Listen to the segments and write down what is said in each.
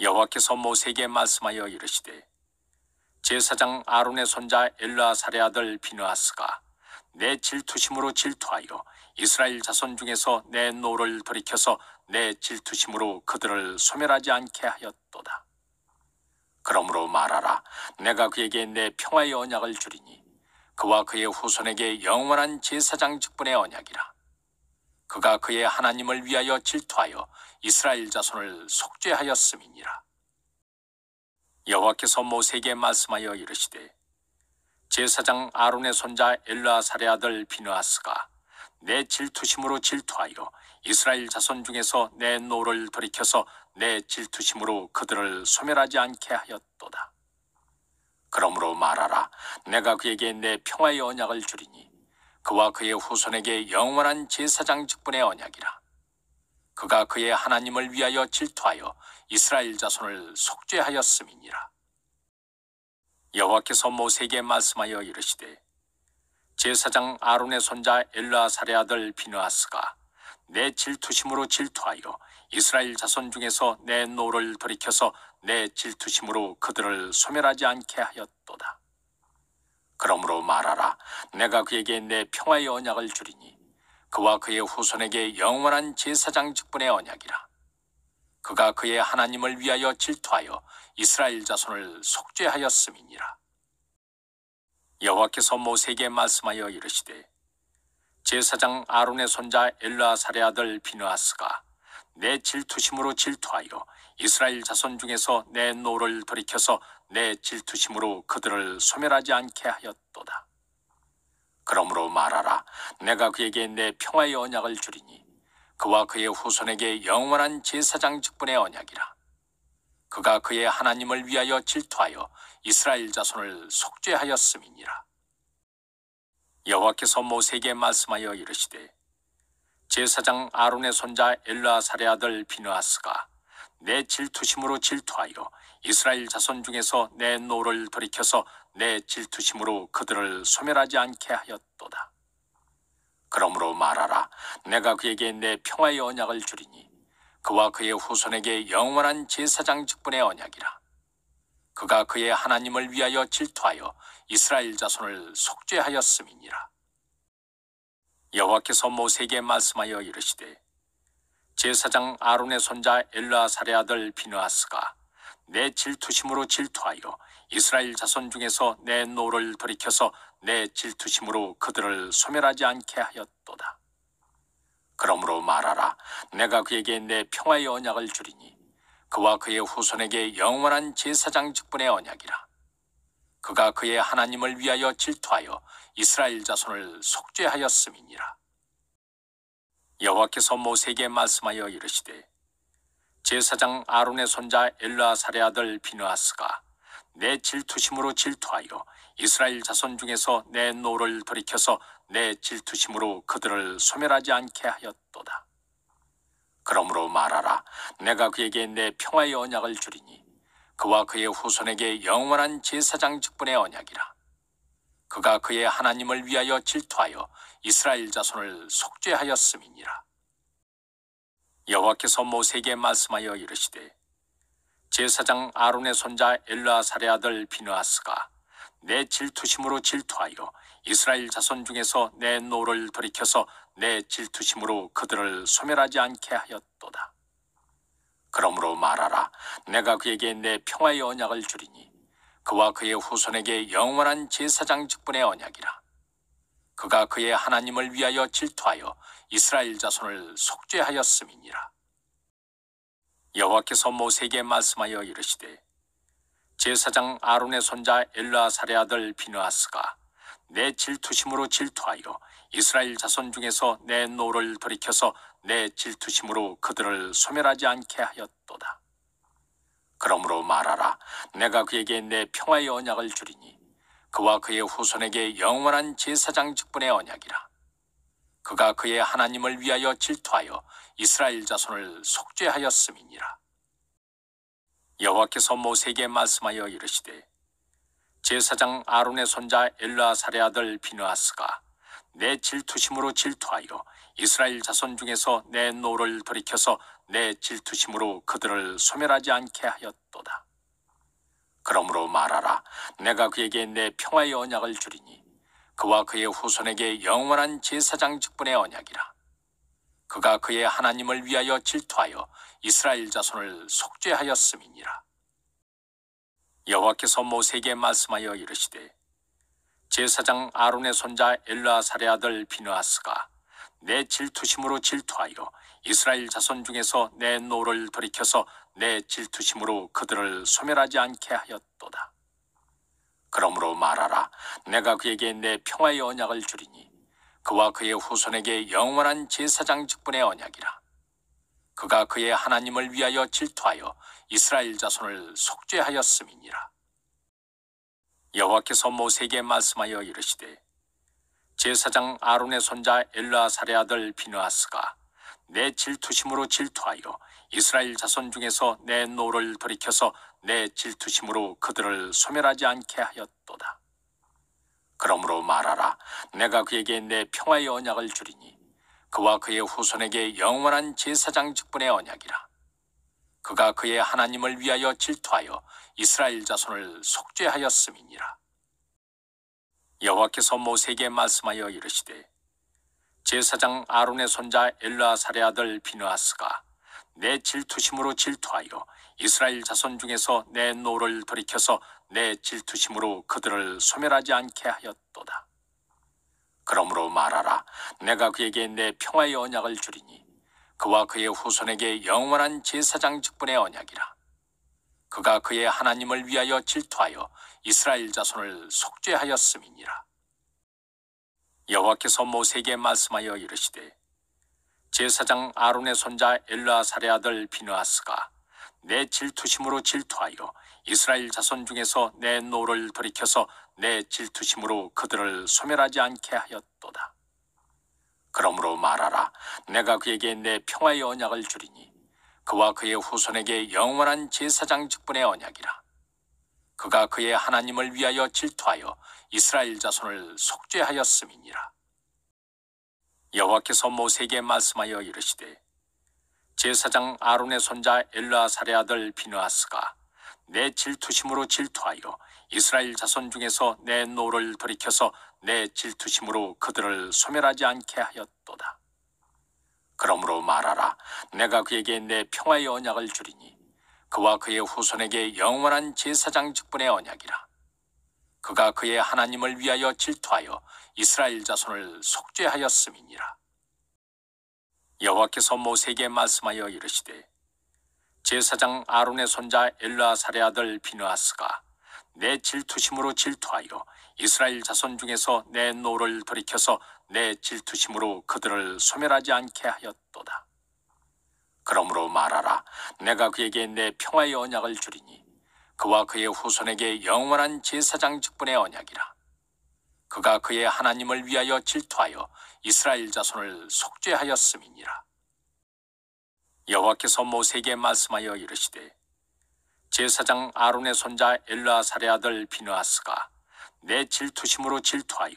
여호와께서 모세에게 말씀하여 이르시되 제사장 아론의 손자 엘르아살의 아들 비느하스가 내 질투심으로 질투하여 이스라엘 자손 중에서 내 노를 돌이켜서 내 질투심으로 그들을 소멸하지 않게 하였도다. 그러므로 말하라 내가 그에게 내 평화의 언약을 주리니 그와 그의 후손에게 영원한 제사장 직분의 언약이라. 그가 그의 하나님을 위하여 질투하여 이스라엘 자손을 속죄하였음이니라. 여호와께서 모세에게 말씀하여 이르시되 제사장 아론의 손자 엘르아살의 아들 비느하스가 내 질투심으로 질투하여 이스라엘 자손 중에서 내 노를 돌이켜서 내 질투심으로 그들을 소멸하지 않게 하였도다. 그러므로 말하라 내가 그에게 내 평화의 언약을 주리니 그와 그의 후손에게 영원한 제사장 직분의 언약이라. 그가 그의 하나님을 위하여 질투하여 이스라엘 자손을 속죄하였음이니라. 여호와께서 모세에게 말씀하여 이르시되 제사장 아론의 손자 엘르아살의 아들 비느하스가 내 질투심으로 질투하여 이스라엘 자손 중에서 내 노를 돌이켜서 내 질투심으로 그들을 소멸하지 않게 하였도다. 그러므로 말하라 내가 그에게 내 평화의 언약을 주리니 그와 그의 후손에게 영원한 제사장 직분의 언약이라. 그가 그의 하나님을 위하여 질투하여 이스라엘 자손을 속죄하였음이니라. 여호와께서 모세에게 말씀하여 이르시되 제사장 아론의 손자 엘르아살의 아들 비느하스가 내 질투심으로 질투하여 이스라엘 자손 중에서 내 노를 돌이켜서 내 질투심으로 그들을 소멸하지 않게 하였도다. 그러므로 말하라 내가 그에게 내 평화의 언약을 주리니 그와 그의 후손에게 영원한 제사장 직분의 언약이라. 그가 그의 하나님을 위하여 질투하여 이스라엘 자손을 속죄하였음이니라. 여호와께서 모세에게 말씀하여 이르시되 제사장 아론의 손자 엘르아살의 아들 비느하스가 내 질투심으로 질투하여 이스라엘 자손 중에서 내 노를 돌이켜서 내 질투심으로 그들을 소멸하지 않게 하였도다. 그러므로 말하라 내가 그에게 내 평화의 언약을 주리니 그와 그의 후손에게 영원한 제사장 직분의 언약이라. 그가 그의 하나님을 위하여 질투하여 이스라엘 자손을 속죄하였음이니라. 여호와께서 모세에게 말씀하여 이르시되 제사장 아론의 손자 엘르아살의 아들 비느하스가 내 질투심으로 질투하여 이스라엘 자손 중에서 내 노를 돌이켜서 내 질투심으로 그들을 소멸하지 않게 하였도다. 그러므로 말하라 내가 그에게 내 평화의 언약을 주리니 그와 그의 후손에게 영원한 제사장 직분의 언약이라. 그가 그의 하나님을 위하여 질투하여 이스라엘 자손을 속죄하였음이니라. 여호와께서 모세에게 말씀하여 이르시되 제사장 아론의 손자 엘르아살의 아들 비느하스가 내 질투심으로 질투하여 이스라엘 자손 중에서 내 노를 돌이켜서 내 질투심으로 그들을 소멸하지 않게 하였도다. 그러므로 말하라 내가 그에게 내 평화의 언약을 주리니 그와 그의 후손에게 영원한 제사장 직분의 언약이라. 그가 그의 하나님을 위하여 질투하여 이스라엘 자손을 속죄하였음이니라. 여호와께서 모세에게 말씀하여 이르시되 제사장 아론의 손자 엘르아살의 아들 비느하스가 내 질투심으로 질투하여 이스라엘 자손 중에서 내 노를 돌이켜서 내 질투심으로 그들을 소멸하지 않게 하였도다. 그러므로 말하라 내가 그에게 내 평화의 언약을 주리니 그와 그의 후손에게 영원한 제사장 직분의 언약이라. 그가 그의 하나님을 위하여 질투하여 이스라엘 자손을 속죄하였음이니라. 여호와께서 모세에게 말씀하여 이르시되 제사장 아론의 손자 엘르아살의 아들 비느하스가 내 질투심으로 질투하여 이스라엘 자손 중에서 내 노를 돌이켜서 내 질투심으로 그들을 소멸하지 않게 하였도다. 그러므로 말하라 내가 그에게 내 평화의 언약을 주리니 그와 그의 후손에게 영원한 제사장 직분의 언약이라. 그가 그의 하나님을 위하여 질투하여 이스라엘 자손을 속죄하였음이니라. 여호와께서 모세에게 말씀하여 이르시되 제사장 아론의 손자 엘르아살의 아들 비느하스가 내 질투심으로 질투하여 이스라엘 자손 중에서 내 노를 돌이켜서 내 질투심으로 그들을 소멸하지 않게 하였도다. 그러므로 말하라. 내가 그에게 내 평화의 언약을 주리니 그와 그의 후손에게 영원한 제사장 직분의 언약이라. 그가 그의 하나님을 위하여 질투하여 이스라엘 자손을 속죄하였음이니라. 여호와께서 모세에게 말씀하여 이르시되 제사장 아론의 손자 엘라사의 아들 비느하스가 내 질투심으로 질투하여 이스라엘 자손 중에서 내 노를 돌이켜서 내 질투심으로 그들을 소멸하지 않게 하였도다. 그러므로 말하라. 내가 그에게 내 평화의 언약을 주리니 그와 그의 후손에게 영원한 제사장 직분의 언약이라. 그가 그의 하나님을 위하여 질투하여 이스라엘 자손을 속죄하였음이니라. 여호와께서 모세에게 말씀하여 이르시되 제사장 아론의 손자 엘르아살의 아들 비느하스가 내 질투심으로 질투하여 이스라엘 자손 중에서 내 노를 돌이켜서 내 질투심으로 그들을 소멸하지 않게 하였도다. 그러므로 말하라. 내가 그에게 내 평화의 언약을 주리니 그와 그의 후손에게 영원한 제사장 직분의 언약이라. 그가 그의 하나님을 위하여 질투하여 이스라엘 자손을 속죄하였음이니라. 여호와께서 모세에게 말씀하여 이르시되 제사장 아론의 손자 엘르아살의 아들 비느하스가 내 질투심으로 질투하여 이스라엘 자손 중에서 내 노를 돌이켜서 내 질투심으로 그들을 소멸하지 않게 하였도다. 그러므로 말하라. 내가 그에게 내 평화의 언약을 주리니 그와 그의 후손에게 영원한 제사장 직분의 언약이라. 그가 그의 하나님을 위하여 질투하여 이스라엘 자손을 속죄하였음이니라. 여호와께서 모세에게 말씀하여 이르시되 제사장 아론의 손자 엘르아살의 아들 비느하스가 내 질투심으로 질투하여 이스라엘 자손 중에서 내 노를 돌이켜서 내 질투심으로 그들을 소멸하지 않게 하였도다. 그러므로 말하라. 내가 그에게 내 평화의 언약을 주리니 그와 그의 후손에게 영원한 제사장 직분의 언약이라. 그가 그의 하나님을 위하여 질투하여 이스라엘 자손을 속죄하였음이니라. 여호와께서 모세에게 말씀하여 이르시되 제사장 아론의 손자 엘르아살의 아들 비느하스가 내 질투심으로 질투하여 이스라엘 자손 중에서 내 노를 돌이켜서 내 질투심으로 그들을 소멸하지 않게 하였도다. 그러므로 말하라. 내가 그에게 내 평화의 언약을 주리니 그와 그의 후손에게 영원한 제사장 직분의 언약이라. 그가 그의 하나님을 위하여 질투하여 이스라엘 자손을 속죄하였음이니라. 여호와께서 모세에게 말씀하여 이르시되 제사장 아론의 손자 엘르아살의 아들 비느하스가 내 질투심으로 질투하여 이스라엘 자손 중에서 내 노를 돌이켜서 내 질투심으로 그들을 소멸하지 않게 하였도다. 그러므로 말하라. 내가 그에게 내 평화의 언약을 주리니 그와 그의 후손에게 영원한 제사장 직분의 언약이라. 그가 그의 하나님을 위하여 질투하여 이스라엘 자손을 속죄하였음이니라. 여호와께서 모세에게 말씀하여 이르시되 제사장 아론의 손자 엘라사의 아들 비느하스가 내 질투심으로 질투하여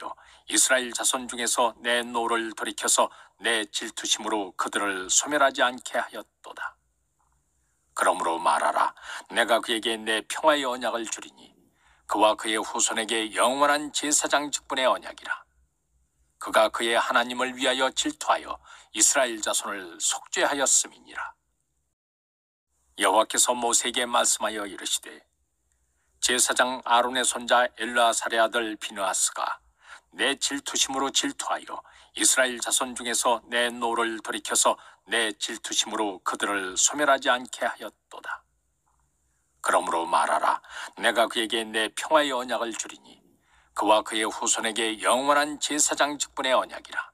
이스라엘 자손 중에서 내 노를 돌이켜서 내 질투심으로 그들을 소멸하지 않게 하였도다. 그러므로 말하라. 내가 그에게 내 평화의 언약을 주리니 그와 그의 후손에게 영원한 제사장 직분의 언약이라. 그가 그의 하나님을 위하여 질투하여 이스라엘 자손을 속죄하였음이니라. 여호와께서 모세에게 말씀하여 이르시되 제사장 아론의 손자 엘르아살의 아들 비느하스가 내 질투심으로 질투하여 이스라엘 자손 중에서 내 노를 돌이켜서 내 질투심으로 그들을 소멸하지 않게 하였도다. 그러므로 말하라. 내가 그에게 내 평화의 언약을 주리니 그와 그의 후손에게 영원한 제사장 직분의 언약이라.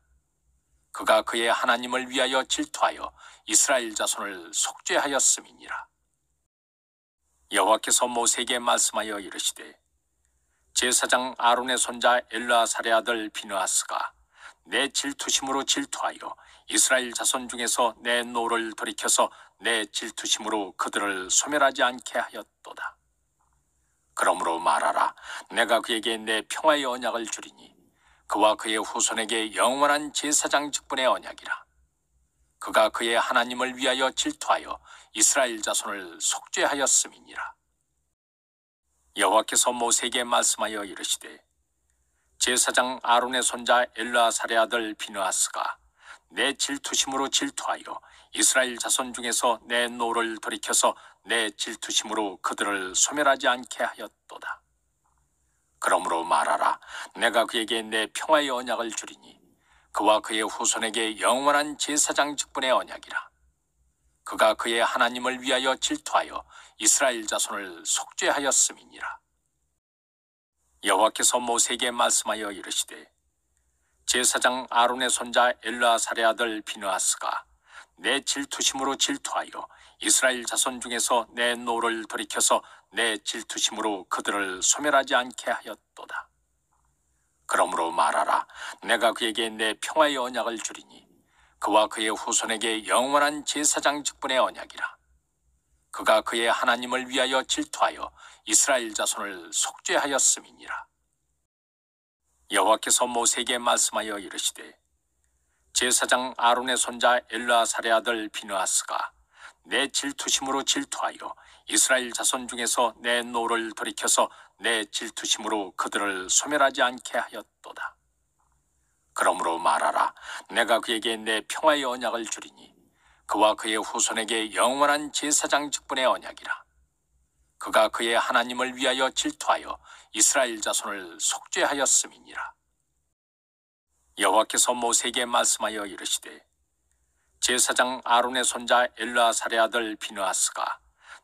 그가 그의 하나님을 위하여 질투하여 이스라엘 자손을 속죄하였음이니라. 여호와께서 모세에게 말씀하여 이르시되 제사장 아론의 손자 엘르아살의 아들 비느하스가 내 질투심으로 질투하여 이스라엘 자손 중에서 내 노를 돌이켜서 내 질투심으로 그들을 소멸하지 않게 하였도다. 그러므로 말하라. 내가 그에게 내 평화의 언약을 주리니 그와 그의 후손에게 영원한 제사장 직분의 언약이라. 그가 그의 하나님을 위하여 질투하여 이스라엘 자손을 속죄하였음이니라. 여호와께서 모세에게 말씀하여 이르시되 제사장 아론의 손자 엘르아살의 아들 비느하스가 내 질투심으로 질투하여 이스라엘 자손 중에서 내 노를 돌이켜서 내 질투심으로 그들을 소멸하지 않게 하였도다. 그러므로 말하라 내가 그에게 내 평화의 언약을 주리니 그와 그의 후손에게 영원한 제사장 직분의 언약이라. 그가 그의 하나님을 위하여 질투하여 이스라엘 자손을 속죄하였음이니라. 여호와께서 모세에게 말씀하여 이르시되 제사장 아론의 손자 엘르아살의 아들 비느하스가 내 질투심으로 질투하여 이스라엘 자손 중에서 내 노를 돌이켜서 내 질투심으로 그들을 소멸하지 않게 하였도다. 그러므로 말하라 내가 그에게 내 평화의 언약을 주리니 그와 그의 후손에게 영원한 제사장 직분의 언약이라. 그가 그의 하나님을 위하여 질투하여 이스라엘 자손을 속죄하였음이니라. 여호와께서 모세에게 말씀하여 이르시되 제사장 아론의 손자 엘르아살의 아들 비느하스가 내 질투심으로 질투하여 이스라엘 자손 중에서 내 노를 돌이켜서 내 질투심으로 그들을 소멸하지 않게 하였도다. 그러므로 말하라 내가 그에게 내 평화의 언약을 주리니 그와 그의 후손에게 영원한 제사장 직분의 언약이라. 그가 그의 하나님을 위하여 질투하여 이스라엘 자손을 속죄하였음이니라. 여호와께서 모세에게 말씀하여 이르시되 제사장 아론의 손자 엘라사의 아들 비느하스가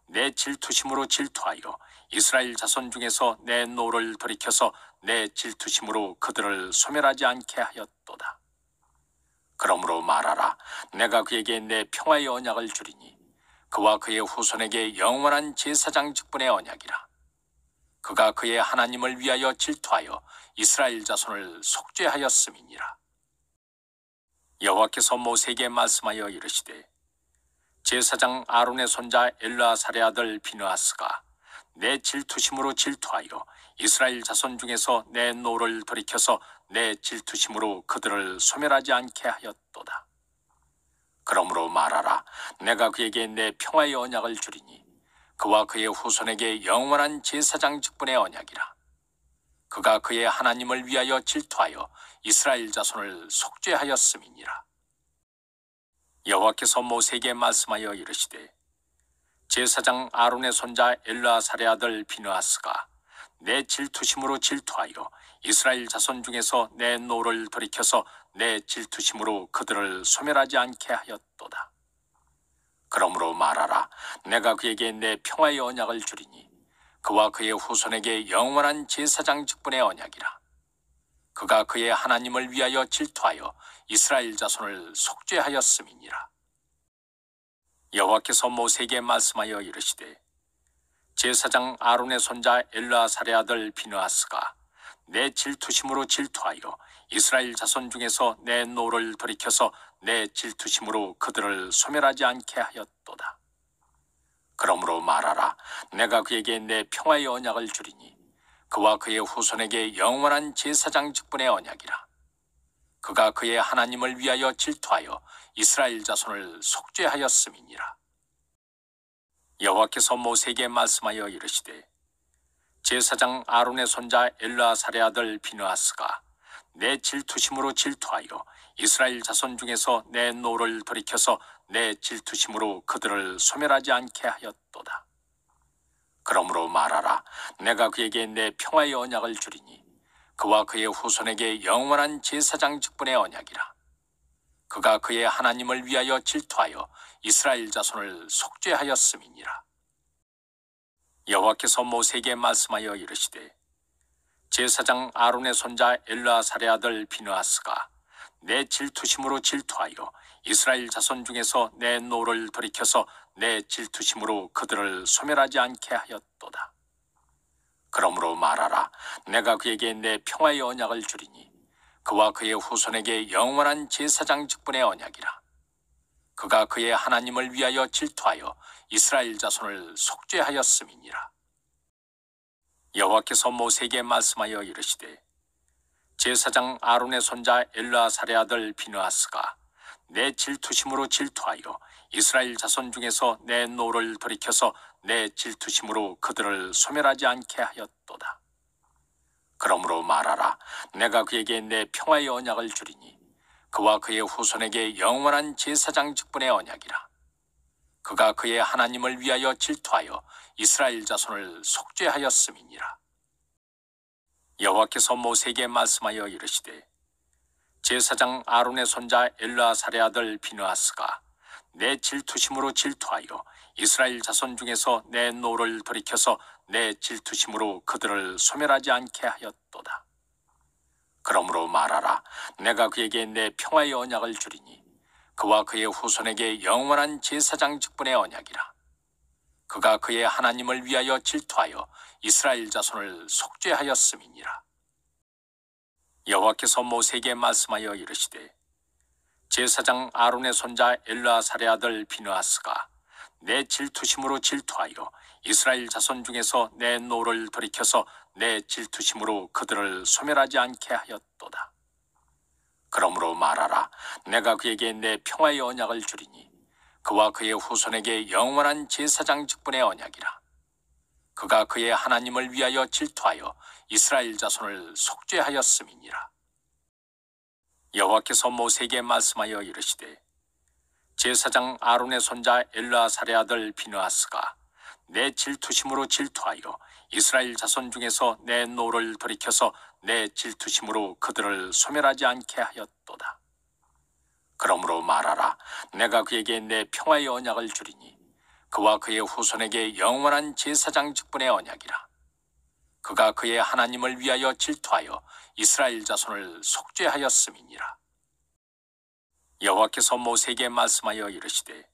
내 질투심으로 질투하여 이스라엘 자손 중에서 내 노를 돌이켜서 내 질투심으로 그들을 소멸하지 않게 하였도다. 그러므로 말하라 내가 그에게 내 평화의 언약을 주리니 그와 그의 후손에게 영원한 제사장 직분의 언약이라. 그가 그의 하나님을 위하여 질투하여 이스라엘 자손을 속죄하였음이니라. 여호와께서 모세에게 말씀하여 이르시되 제사장 아론의 손자 엘르아살의 아들 비느하스가 내 질투심으로 질투하여 이스라엘 자손 중에서 내 노를 돌이켜서 내 질투심으로 그들을 소멸하지 않게 하였도다. 그러므로 말하라 내가 그에게 내 평화의 언약을 주리니 그와 그의 후손에게 영원한 제사장 직분의 언약이라. 그가 그의 하나님을 위하여 질투하여 이스라엘 자손을 속죄하였음이니라. 여호와께서 모세에게 말씀하여 이르시되 제사장 아론의 손자 엘르아살의 아들 비느하스가 내 질투심으로 질투하여 이스라엘 자손 중에서 내 노를 돌이켜서 내 질투심으로 그들을 소멸하지 않게 하였도다. 그러므로 말하라 내가 그에게 내 평화의 언약을 주리니 그와 그의 후손에게 영원한 제사장 직분의 언약이라. 그가 그의 하나님을 위하여 질투하여 이스라엘 자손을 속죄하였음이니라. 여호와께서 모세에게 말씀하여 이르시되 제사장 아론의 손자 엘르아살의 아들 비느하스가 내 질투심으로 질투하여 이스라엘 자손 중에서 내 노를 돌이켜서 내 질투심으로 그들을 소멸하지 않게 하였도다. 그러므로 말하라 내가 그에게 내 평화의 언약을 주리니 그와 그의 후손에게 영원한 제사장 직분의 언약이라. 그가 그의 하나님을 위하여 질투하여 이스라엘 자손을 속죄하였음이니라. 여호와께서 모세에게 말씀하여 이르시되 제사장 아론의 손자 엘르아살의 아들 비느하스가 내 질투심으로 질투하여 이스라엘 자손 중에서 내 노를 돌이켜서 내 질투심으로 그들을 소멸하지 않게 하였도다. 그러므로 말하라 내가 그에게 내 평화의 언약을 주리니 그와 그의 후손에게 영원한 제사장 직분의 언약이라. 그가 그의 하나님을 위하여 질투하여 이스라엘 자손을 속죄하였음이니라. 여호와께서 모세에게 말씀하여 이르시되 제사장 아론의 손자 엘르아살의 아들 비느하스가 내 질투심으로 질투하여 이스라엘 자손 중에서 내 노를 돌이켜서 내 질투심으로 그들을 소멸하지 않게 하였도다. 그러므로 말하라 내가 그에게 내 평화의 언약을 주리니 그와 그의 후손에게 영원한 제사장 직분의 언약이라. 그가 그의 하나님을 위하여 질투하여 이스라엘 자손을 속죄하였음이니라. 여호와께서 모세에게 말씀하여 이르시되 제사장 아론의 손자 엘라사의 아들 비느하스가 내 질투심으로 질투하여 이스라엘 자손 중에서 내 노를 돌이켜서 내 질투심으로 그들을 소멸하지 않게 하였도다. 그러므로 말하라. 내가 그에게 내 평화의 언약을 주리니 그와 그의 후손에게 영원한 제사장 직분의 언약이라. 그가 그의 하나님을 위하여 질투하여 이스라엘 자손을 속죄하였음이니라. 여호와께서 모세에게 말씀하여 이르시되 제사장 아론의 손자 엘르아살의 아들 비느하스가 내 질투심으로 질투하여 이스라엘 자손 중에서 내 노를 돌이켜서 내 질투심으로 그들을 소멸하지 않게 하였도다. 그러므로 말하라. 내가 그에게 내 평화의 언약을 주리니 그와 그의 후손에게 영원한 제사장 직분의 언약이라. 그가 그의 하나님을 위하여 질투하여 이스라엘 자손을 속죄하였음이니라. 여호와께서 모세에게 말씀하여 이르시되 제사장 아론의 손자 엘르아살의 아들 비느하스가 내 질투심으로 질투하여 이스라엘 자손 중에서 내 노를 돌이켜서 내 질투심으로 그들을 소멸하지 않게 하였도다. 그러므로 말하라. 내가 그에게 내 평화의 언약을 주리니 그와 그의 후손에게 영원한 제사장 직분의 언약이라. 그가 그의 하나님을 위하여 질투하여 이스라엘 자손을 속죄하였음이니라. 여호와께서 모세에게 말씀하여 이르시되 제사장 아론의 손자 엘르아살의 아들 비느하스가 내 질투심으로 질투하여 이스라엘 자손 중에서 내 노를 돌이켜서 내 질투심으로 그들을 소멸하지 않게 하였도다. 그러므로 말하라. 내가 그에게 내 평화의 언약을 주리니 그와 그의 후손에게 영원한 제사장 직분의 언약이라. 그가 그의 하나님을 위하여 질투하여 이스라엘 자손을 속죄하였음이니라. 여호와께서 모세에게 말씀하여 이르시되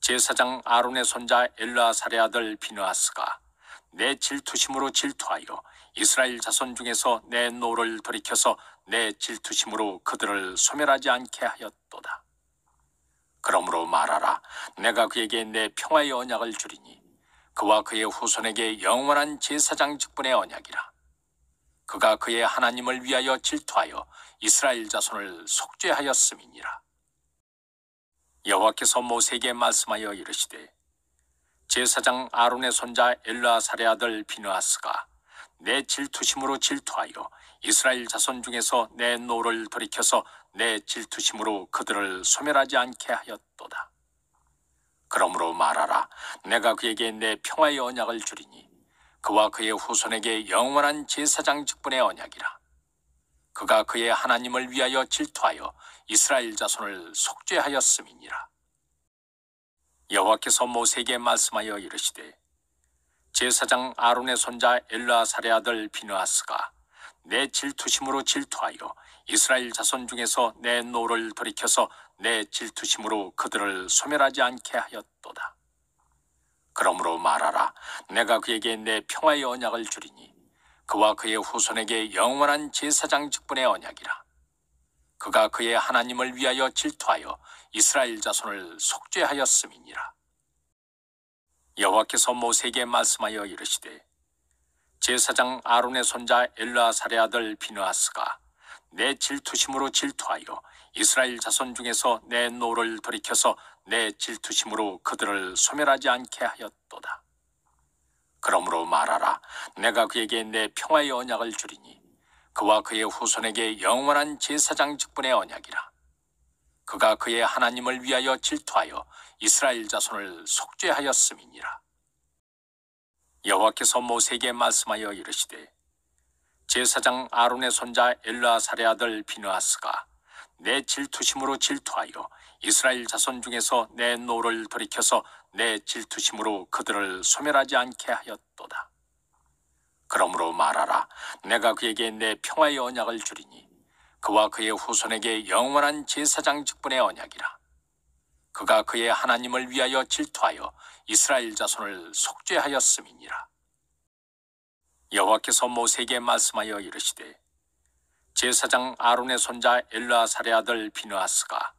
제사장 아론의 손자 엘르아살의 아들 비느하스가 내 질투심으로 질투하여 이스라엘 자손 중에서 내 노를 돌이켜서 내 질투심으로 그들을 소멸하지 않게 하였도다. 그러므로 말하라. 내가 그에게 내 평화의 언약을 주리니 그와 그의 후손에게 영원한 제사장 직분의 언약이라. 그가 그의 하나님을 위하여 질투하여 이스라엘 자손을 속죄하였음이니라. 여호와께서 모세에게 말씀하여 이르시되 제사장 아론의 손자 엘르아살의 아들 비느하스가 내 질투심으로 질투하여 이스라엘 자손 중에서 내 노를 돌이켜서 내 질투심으로 그들을 소멸하지 않게 하였도다. 그러므로 말하라. 내가 그에게 내 평화의 언약을 주리니 그와 그의 후손에게 영원한 제사장 직분의 언약이라. 그가 그의 하나님을 위하여 질투하여 이스라엘 자손을 속죄하였음이니라. 여호와께서 모세에게 말씀하여 이르시되 제사장 아론의 손자 엘라사의 아들 비느하스가 내 질투심으로 질투하여 이스라엘 자손 중에서 내 노를 돌이켜서 내 질투심으로 그들을 소멸하지 않게 하였도다. 그러므로 말하라. 내가 그에게 내 평화의 언약을 주리니 그와 그의 후손에게 영원한 제사장 직분의 언약이라. 그가 그의 하나님을 위하여 질투하여 이스라엘 자손을 속죄하였음이니라. 여호와께서 모세에게 말씀하여 이르시되 제사장 아론의 손자 엘르아살의 아들 비느하스가 내 질투심으로 질투하여 이스라엘 자손 중에서 내 노를 돌이켜서 내 질투심으로 그들을 소멸하지 않게 하였도다. 그러므로 말하라. 내가 그에게 내 평화의 언약을 주리니 그와 그의 후손에게 영원한 제사장 직분의 언약이라. 그가 그의 하나님을 위하여 질투하여 이스라엘 자손을 속죄하였음이니라. 여호와께서 모세에게 말씀하여 이르시되 제사장 아론의 손자 엘르아살의 아들 비느하스가 내 질투심으로 질투하여 이스라엘 자손 중에서 내 노를 돌이켜서 내 질투심으로 그들을 소멸하지 않게 하였도다. 그러므로 말하라. 내가 그에게 내 평화의 언약을 주리니 그와 그의 후손에게 영원한 제사장 직분의 언약이라. 그가 그의 하나님을 위하여 질투하여 이스라엘 자손을 속죄하였음이니라. 여호와께서 모세에게 말씀하여 이르시되 제사장 아론의 손자 엘르아살의 아들 비느하스가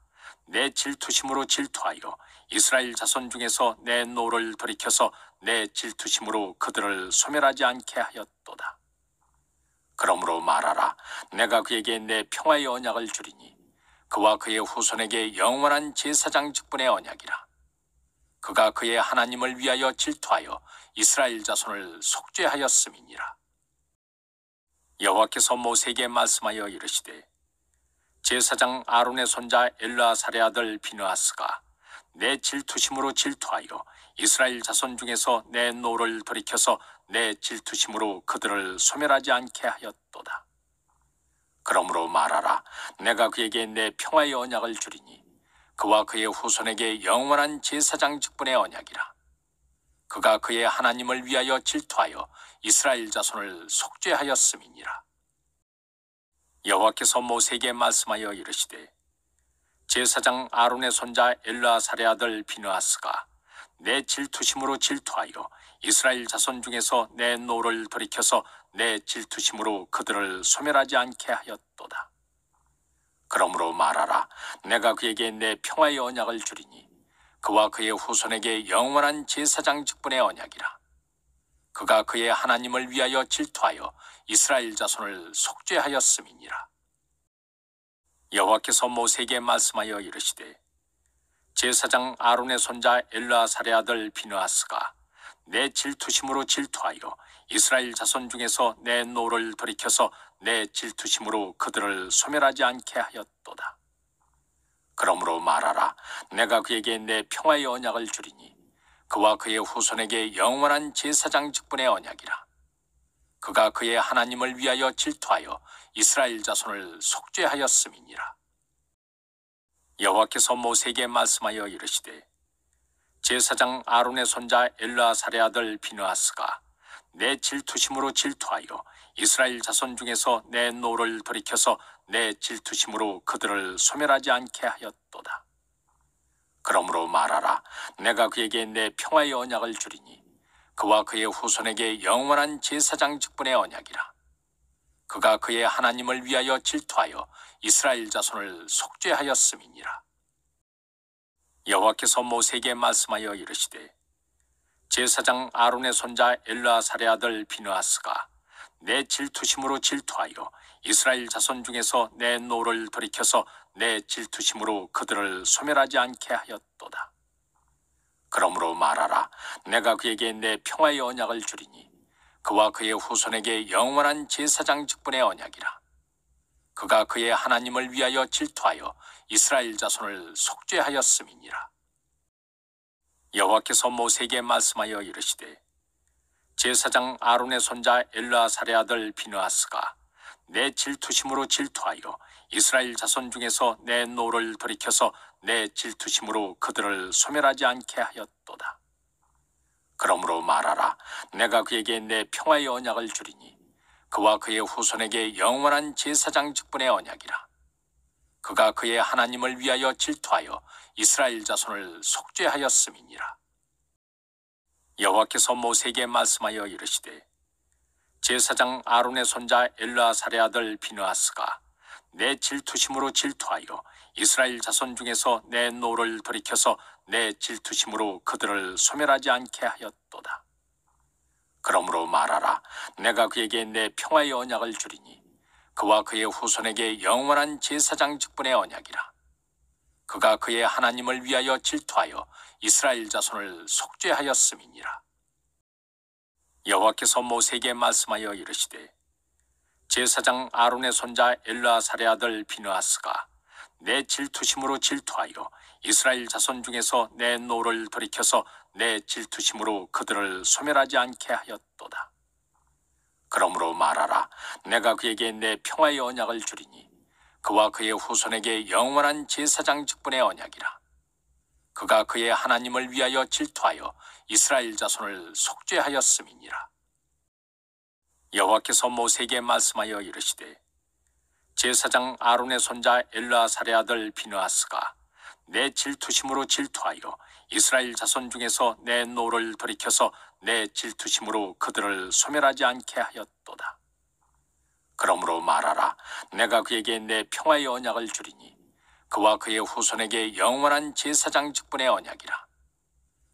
내 질투심으로 질투하여 이스라엘 자손 중에서 내 노를 돌이켜서 내 질투심으로 그들을 소멸하지 않게 하였도다. 그러므로 말하라. 내가 그에게 내 평화의 언약을 주리니 그와 그의 후손에게 영원한 제사장 직분의 언약이라. 그가 그의 하나님을 위하여 질투하여 이스라엘 자손을 속죄하였음이니라. 여호와께서 모세에게 말씀하여 이르시되 제사장 아론의 손자 엘르아살의 아들 비느하스가 내 질투심으로 질투하여 이스라엘 자손 중에서 내 노를 돌이켜서 내 질투심으로 그들을 소멸하지 않게 하였도다. 그러므로 말하라. 내가 그에게 내 평화의 언약을 주리니 그와 그의 후손에게 영원한 제사장 직분의 언약이라. 그가 그의 하나님을 위하여 질투하여 이스라엘 자손을 속죄하였음이니라. 여호와께서 모세에게 말씀하여 이르시되 제사장 아론의 손자 엘르아살의 아들 비느하스가 내 질투심으로 질투하여 이스라엘 자손 중에서 내 노를 돌이켜서 내 질투심으로 그들을 소멸하지 않게 하였도다. 그러므로 말하라. 내가 그에게 내 평화의 언약을 주리니 그와 그의 후손에게 영원한 제사장 직분의 언약이라. 그가 그의 하나님을 위하여 질투하여 이스라엘 자손을 속죄하였음이니라. 여호와께서 모세에게 말씀하여 이르시되 제사장 아론의 손자 엘라사의 아들 비느하스가 내 질투심으로 질투하여 이스라엘 자손 중에서 내 노를 돌이켜서 내 질투심으로 그들을 소멸하지 않게 하였도다. 그러므로 말하라. 내가 그에게 내 평화의 언약을 주리니 그와 그의 후손에게 영원한 제사장 직분의 언약이라. 그가 그의 하나님을 위하여 질투하여 이스라엘 자손을 속죄하였음이니라. 여호와께서 모세에게 말씀하여 이르시되 제사장 아론의 손자 엘르아살의 아들 비느하스가 내 질투심으로 질투하여 이스라엘 자손 중에서 내 노를 돌이켜서 내 질투심으로 그들을 소멸하지 않게 하였도다. 그러므로 말하라. 내가 그에게 내 평화의 언약을 주리니 그와 그의 후손에게 영원한 제사장 직분의 언약이라. 그가 그의 하나님을 위하여 질투하여 이스라엘 자손을 속죄하였음이니라. 여호와께서 모세에게 말씀하여 이르시되 제사장 아론의 손자 엘르아살의 아들 비느하스가 내 질투심으로 질투하여 이스라엘 자손 중에서 내 노를 돌이켜서 내 질투심으로 그들을 소멸하지 않게 하였도다. 그러므로 말하라. 내가 그에게 내 평화의 언약을 주리니 그와 그의 후손에게 영원한 제사장 직분의 언약이라. 그가 그의 하나님을 위하여 질투하여 이스라엘 자손을 속죄하였음이니라. 여호와께서 모세에게 말씀하여 이르시되 제사장 아론의 손자 엘르아살의 아들 비느하스가 내 질투심으로 질투하여 이스라엘 자손 중에서 내 노를 돌이켜서 내 질투심으로 그들을 소멸하지 않게 하였도다. 그러므로 말하라. 내가 그에게 내 평화의 언약을 주리니 그와 그의 후손에게 영원한 제사장 직분의 언약이라. 그가 그의 하나님을 위하여 질투하여 이스라엘 자손을 속죄하였음이니라. 여호와께서 모세에게 말씀하여 이르시되 제사장 아론의 손자 엘르아살의 아들 비느하스가 내 질투심으로 질투하여 이스라엘 자손 중에서 내 노를 돌이켜서 내 질투심으로 그들을 소멸하지 않게 하였도다. 그러므로 말하라. 내가 그에게 내 평화의 언약을 주리니 그와 그의 후손에게 영원한 제사장 직분의 언약이라. 그가 그의 하나님을 위하여 질투하여 이스라엘 자손을 속죄하였음이니라. 여호와께서 모세에게 말씀하여 이르시되 제사장 아론의 손자 엘르아살의 아들 비느하스가 내 질투심으로 질투하여 이스라엘 자손 중에서 내 노를 돌이켜서 내 질투심으로 그들을 소멸하지 않게 하였도다. 그러므로 말하라. 내가 그에게 내 평화의 언약을 주리니 그와 그의 후손에게 영원한 제사장 직분의 언약이라. 그가 그의 하나님을 위하여 질투하여 이스라엘 자손을 속죄하였음이니라. 여호와께서 모세에게 말씀하여 이르시되 제사장 아론의 손자 엘라사의 아들 비느하스가 내 질투심으로 질투하여 이스라엘 자손 중에서 내 노를 돌이켜서 내 질투심으로 그들을 소멸하지 않게 하였도다. 그러므로 말하라. 내가 그에게 내 평화의 언약을 주리니 그와 그의 후손에게 영원한 제사장 직분의 언약이라.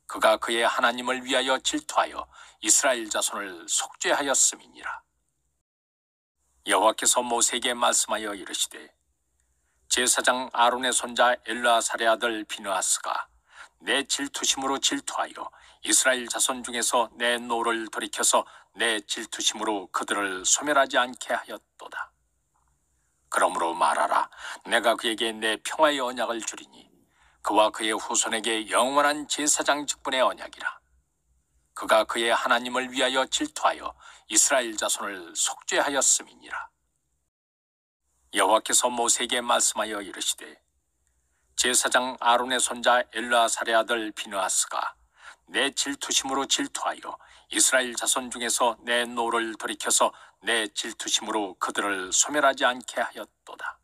그가 그의 하나님을 위하여 질투하여 이스라엘 자손을 속죄하였음이니라. 여호와께서 모세에게 말씀하여 이르시되 제사장 아론의 손자 엘르아살의 아들 비느하스가 내 질투심으로 질투하여 이스라엘 자손 중에서 내 노를 돌이켜서 내 질투심으로 그들을 소멸하지 않게 하였도다. 그러므로 말하라 내가 그에게 내 평화의 언약을 주리니 그와 그의 후손에게 영원한 제사장 직분의 언약이라. 그가 그의 하나님을 위하여 질투하여 이스라엘 자손을 속죄하였음이니라. 여호와께서 모세에게 말씀하여 이르시되 제사장 아론의 손자 엘르아살의 아들 비느하스가 내 질투심으로 질투하여 이스라엘 자손 중에서 내 노를 돌이켜서 내 질투심으로 그들을 소멸하지 않게 하였도다.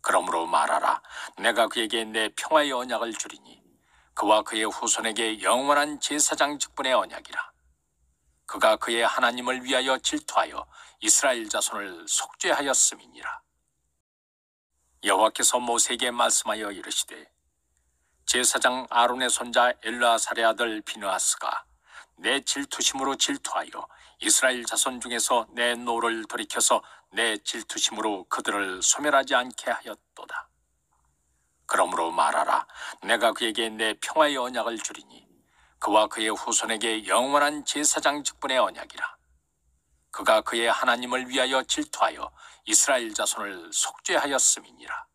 그러므로 말하라 내가 그에게 내 평화의 언약을 주리니 그와 그의 후손에게 영원한 제사장 직분의 언약이라. 그가 그의 하나님을 위하여 질투하여 이스라엘 자손을 속죄하였음이니라. 여호와께서 모세에게 말씀하여 이르시되 제사장 아론의 손자 엘라사의 아들 비느하스가 내 질투심으로 질투하여 이스라엘 자손 중에서 내 노를 돌이켜서 내 질투심으로 그들을 소멸하지 않게 하였도다. 그러므로 말하라 내가 그에게 내 평화의 언약을 주리니 그와 그의 후손에게 영원한 제사장 직분의 언약이라. 그가 그의 하나님을 위하여 질투하여 이스라엘 자손을 속죄하였음이니라.